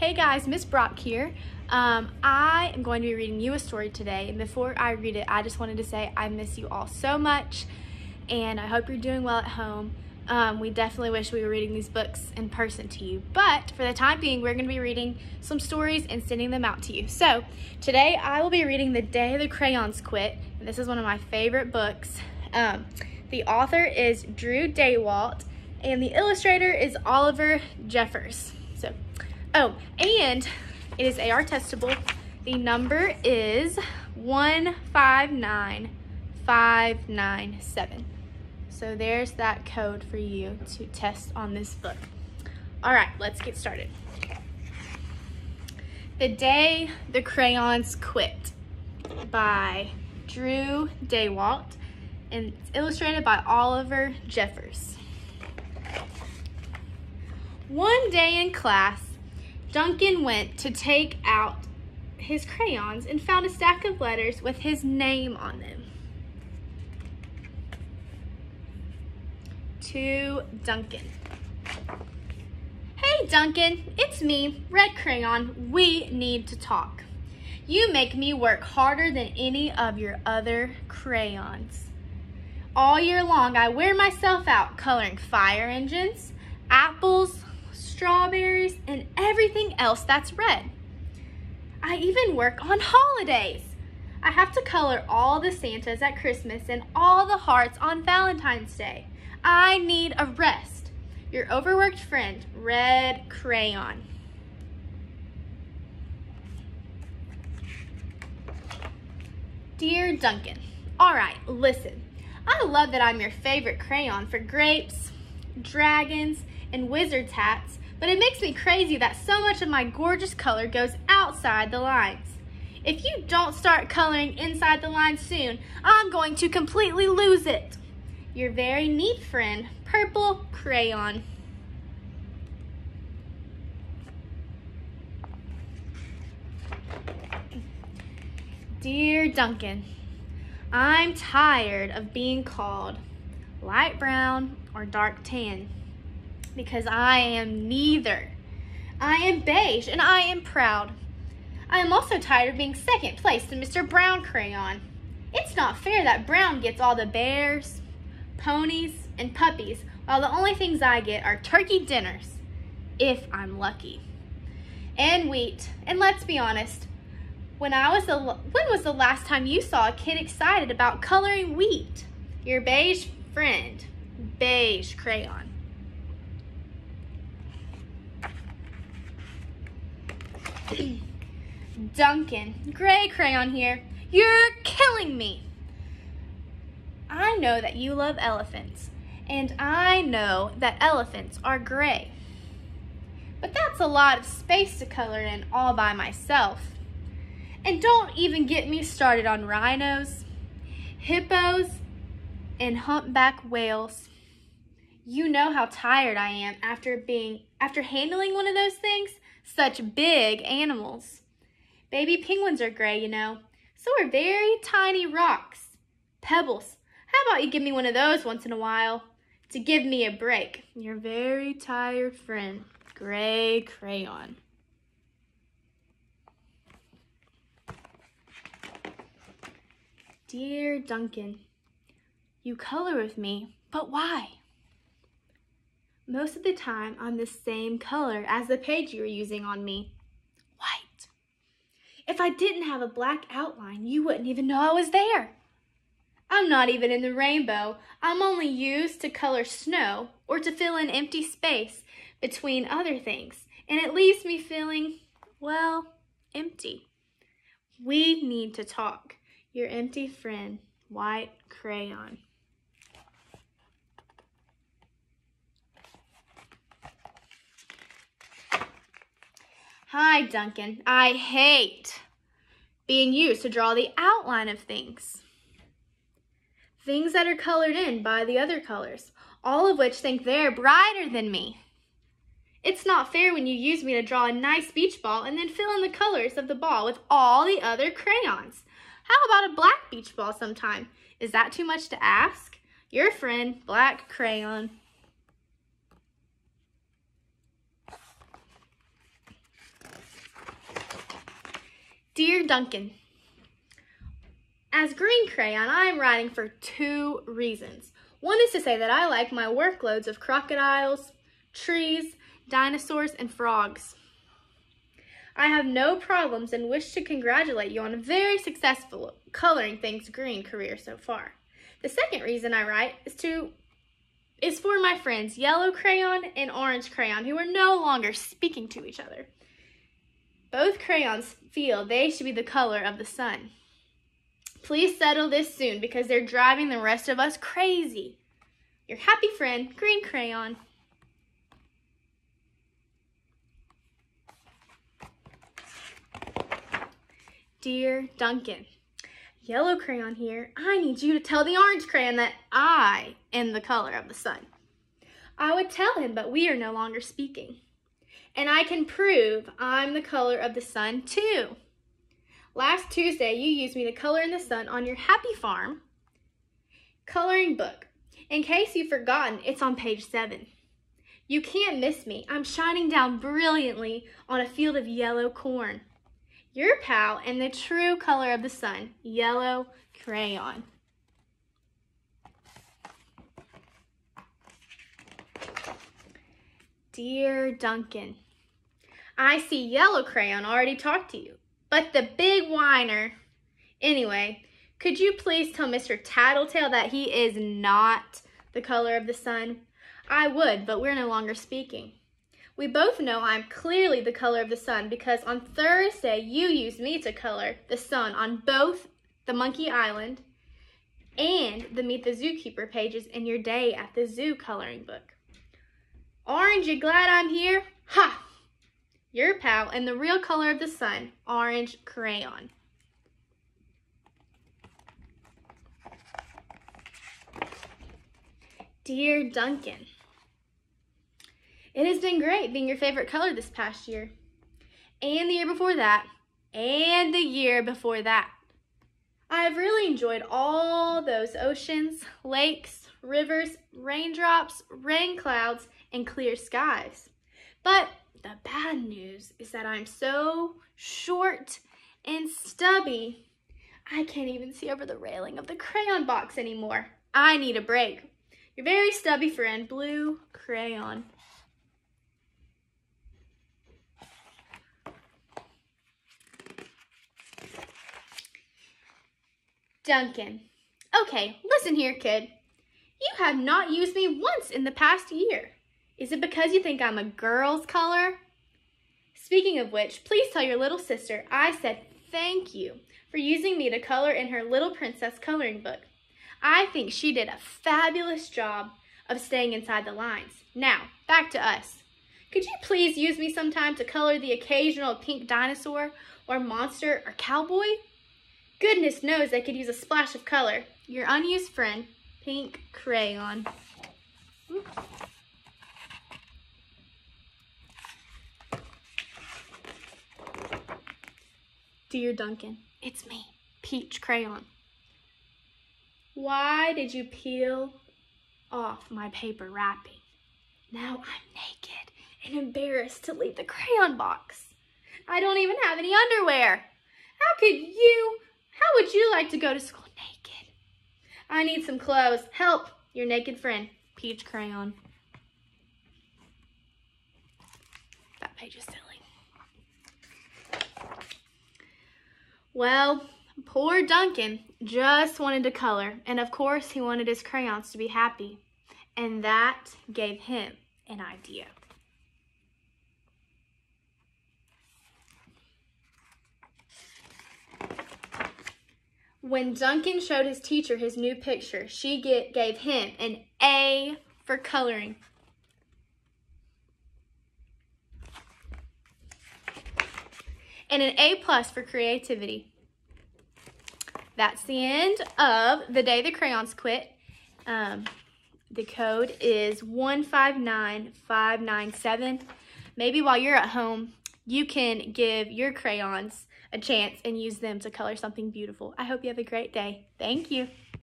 Hey guys, Miss Brock here. Um, I am going to be reading you a story today, and before I read it, I just wanted to say I miss you all so much, and I hope you're doing well at home. Um, we definitely wish we were reading these books in person to you, but for the time being, we're going to be reading some stories and sending them out to you. So today, I will be reading The Day the Crayons Quit, and this is one of my favorite books. Um, the author is Drew Daywalt, and the illustrator is Oliver Jeffers. Oh, and it is AR testable. The number is 159597. So there's that code for you to test on this book. All right, let's get started. The Day the Crayons Quit by Drew Daywalt and it's illustrated by Oliver Jeffers. One day in class, Duncan went to take out his crayons and found a stack of letters with his name on them. To Duncan. Hey Duncan, it's me, Red Crayon. We need to talk. You make me work harder than any of your other crayons. All year long, I wear myself out coloring fire engines, apples, strawberries, and everything else that's red. I even work on holidays. I have to color all the Santas at Christmas and all the hearts on Valentine's Day. I need a rest. Your overworked friend, Red Crayon. Dear Duncan, all right, listen. I love that I'm your favorite crayon for grapes, dragons, and wizard's hats, but it makes me crazy that so much of my gorgeous color goes outside the lines. If you don't start coloring inside the lines soon, I'm going to completely lose it. Your very neat friend, Purple Crayon. Dear Duncan, I'm tired of being called light brown or dark tan because I am neither. I am beige and I am proud. I am also tired of being second place to Mr. Brown Crayon. It's not fair that Brown gets all the bears, ponies, and puppies, while the only things I get are turkey dinners, if I'm lucky. And wheat. And let's be honest, when I was the when was the last time you saw a kid excited about coloring wheat? Your beige friend, beige crayon. Duncan, gray crayon here. You're killing me. I know that you love elephants, and I know that elephants are gray. But that's a lot of space to color in all by myself. And don't even get me started on rhinos, hippos, and humpback whales. You know how tired I am after being after handling one of those things such big animals. Baby penguins are gray, you know. So are very tiny rocks. Pebbles. How about you give me one of those once in a while to give me a break? Your very tired friend, Gray Crayon. Dear Duncan, you color with me, but why? Most of the time, I'm the same color as the page you were using on me. White. If I didn't have a black outline, you wouldn't even know I was there. I'm not even in the rainbow. I'm only used to color snow or to fill in empty space between other things. And it leaves me feeling, well, empty. We need to talk. Your empty friend, white crayon. Hi, Duncan. I hate being used to draw the outline of things. Things that are colored in by the other colors, all of which think they're brighter than me. It's not fair when you use me to draw a nice beach ball and then fill in the colors of the ball with all the other crayons. How about a black beach ball sometime? Is that too much to ask? Your friend, Black Crayon. Dear Duncan, as green crayon, I am writing for two reasons. One is to say that I like my workloads of crocodiles, trees, dinosaurs, and frogs. I have no problems and wish to congratulate you on a very successful coloring things green career so far. The second reason I write is to is for my friends Yellow Crayon and Orange Crayon who are no longer speaking to each other. Both crayons feel they should be the color of the sun. Please settle this soon because they're driving the rest of us crazy. Your happy friend, Green Crayon. Dear Duncan, Yellow Crayon here, I need you to tell the Orange Crayon that I am the color of the sun. I would tell him, but we are no longer speaking. And I can prove I'm the color of the sun too. Last Tuesday, you used me to color in the sun on your Happy Farm coloring book. In case you've forgotten, it's on page seven. You can't miss me. I'm shining down brilliantly on a field of yellow corn. Your pal and the true color of the sun, yellow crayon. Dear Duncan, I see yellow crayon already talked to you, but the big whiner. Anyway, could you please tell Mr. Tattletale that he is not the color of the sun? I would, but we're no longer speaking. We both know I'm clearly the color of the sun because on Thursday you used me to color the sun on both the Monkey Island and the Meet the Zookeeper pages in your day at the zoo coloring book. Orange, you glad I'm here? Ha! Your pal and the real color of the sun, orange crayon. Dear Duncan, it has been great being your favorite color this past year, and the year before that, and the year before that. I have really enjoyed all those oceans, lakes, rivers, raindrops, rain clouds, and clear skies. But the bad news is that I'm so short and stubby, I can't even see over the railing of the crayon box anymore. I need a break. Your very stubby friend, Blue Crayon. Duncan. Okay, listen here, kid. You have not used me once in the past year. Is it because you think I'm a girl's color? Speaking of which, please tell your little sister I said thank you for using me to color in her Little Princess coloring book. I think she did a fabulous job of staying inside the lines. Now, back to us. Could you please use me sometime to color the occasional pink dinosaur or monster or cowboy? Goodness knows I could use a splash of color. Your unused friend, Pink Crayon. Dear Duncan, it's me, Peach Crayon. Why did you peel off my paper wrapping? Now I'm naked and embarrassed to leave the crayon box. I don't even have any underwear. How could you how would you like to go to school naked? I need some clothes. Help, your naked friend, Peach Crayon. That page is silly. Well, poor Duncan just wanted to color, and of course he wanted his crayons to be happy, and that gave him an idea. When Duncan showed his teacher his new picture, she get, gave him an A for coloring. And an A plus for creativity. That's the end of The Day the Crayons Quit. Um, the code is 159597. Maybe while you're at home, you can give your crayons a chance and use them to color something beautiful. I hope you have a great day. Thank you.